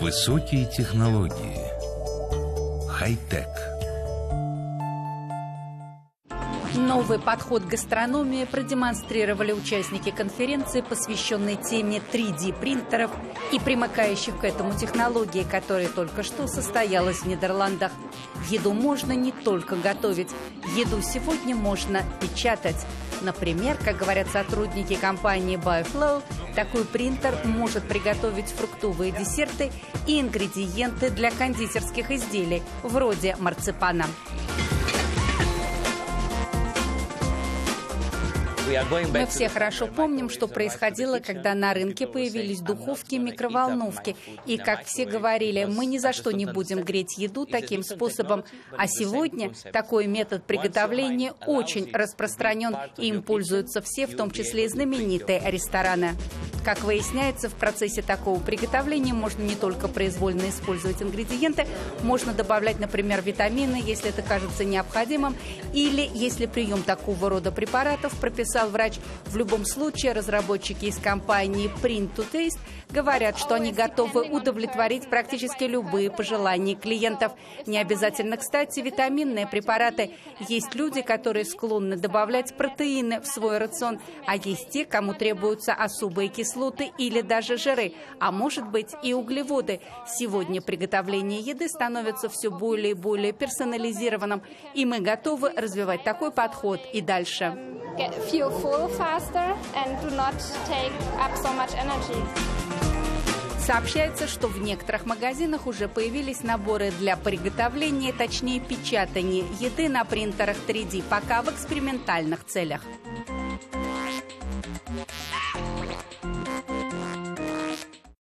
Высокие технологии. Хай-тек. Новый подход к гастрономии продемонстрировали участники конференции, посвященной теме 3D-принтеров и примыкающих к этому технологии, которая только что состоялась в Нидерландах. Еду можно не только готовить, еду сегодня можно печатать. Например, как говорят сотрудники компании BioFlow, такой принтер может приготовить фруктовые десерты и ингредиенты для кондитерских изделий, вроде марципана. Мы все хорошо помним, что происходило, когда на рынке появились духовки, микроволновки. И, как все говорили, мы ни за что не будем греть еду таким способом. А сегодня такой метод приготовления очень распространен, и им пользуются все, в том числе и знаменитые рестораны. Как выясняется, в процессе такого приготовления можно не только произвольно использовать ингредиенты, можно добавлять, например, витамины, если это кажется необходимым, или если прием такого рода препаратов прописал врач. В любом случае, разработчики из компании Print to Taste говорят, что они готовы удовлетворить практически любые пожелания клиентов. Не обязательно, кстати, витаминные препараты. Есть люди, которые склонны добавлять протеины в свой рацион, а есть те, кому требуются особые кислоты кислоты или даже жиры, а может быть и углеводы. Сегодня приготовление еды становится все более и более персонализированным, и мы готовы развивать такой подход и дальше. Сообщается, что в некоторых магазинах уже появились наборы для приготовления, точнее печатания еды на принтерах 3D, пока в экспериментальных целях.